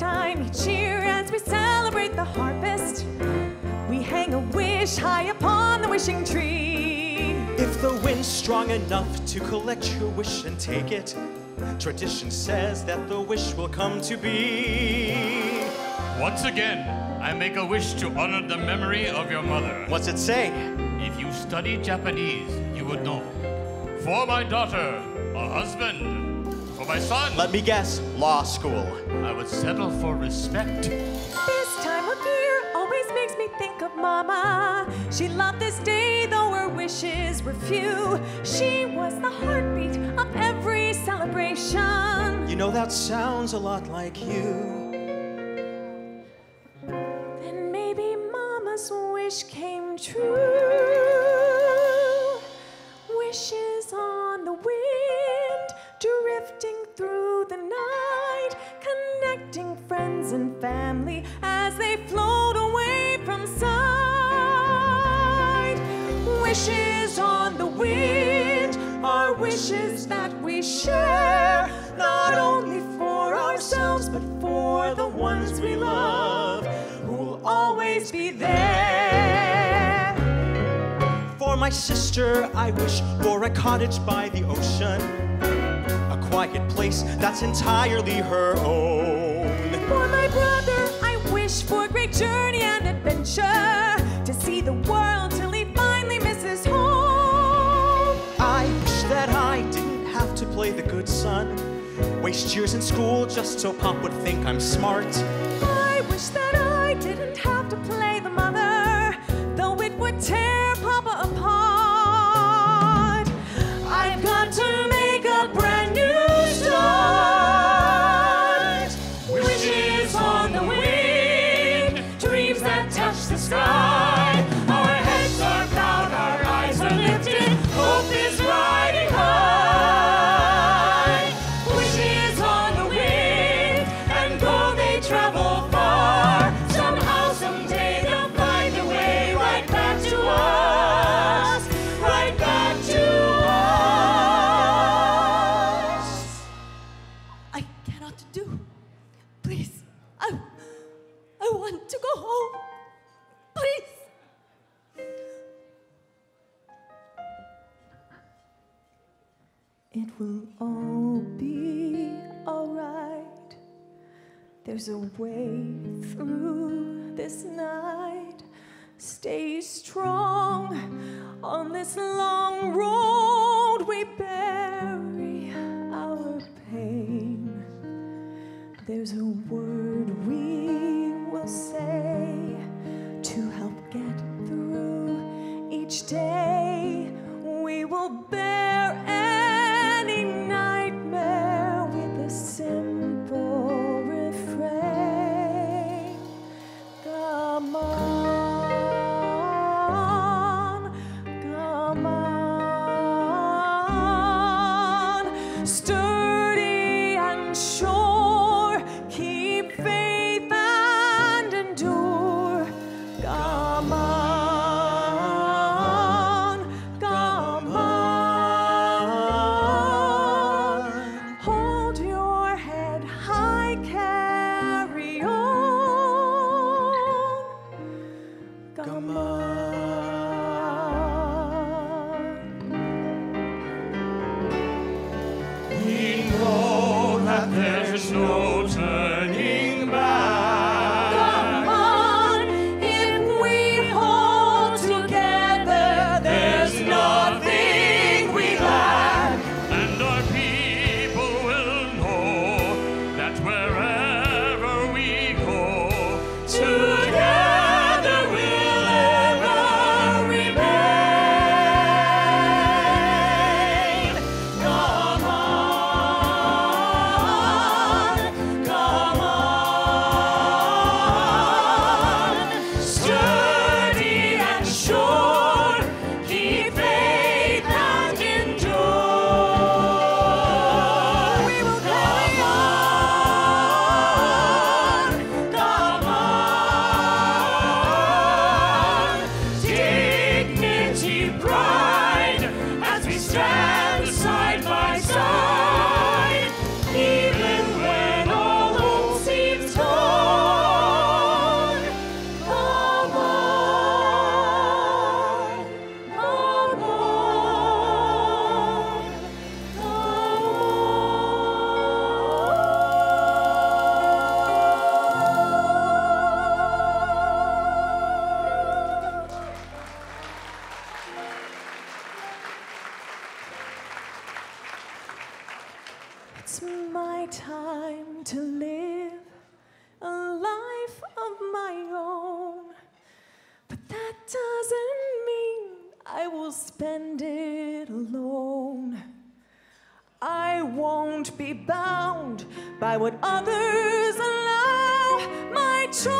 time each year as we celebrate the harvest, we hang a wish high upon the wishing tree. If the wind's strong enough to collect your wish and take it, tradition says that the wish will come to be. Once again, I make a wish to honor the memory of your mother. What's it say? If you study Japanese, you would know. For my daughter, a husband. For my son, Let me guess, law school. I would settle for respect. This time of year always makes me think of Mama. She loved this day, though her wishes were few. She was the heartbeat of every celebration. You know, that sounds a lot like you. And family as they float away from sight. Wishes on the wind are wishes that we share, not only for ourselves, but for the ones we love, who'll always be there. For my sister, I wish for a cottage by the ocean, a quiet place that's entirely her own. For my brother, I wish for a great journey and adventure to see the world till he finally misses home. I wish that I didn't have to play the good son, waste years in school just so Pop would think I'm smart. I wish that I didn't have to play the mother, though it would tear It will all be alright. There's a way through this night. Stay strong on this long road. We bury our pain. There's a word we will say to help get through each day. We will bear will spend it alone. I won't be bound by what others allow. My alone.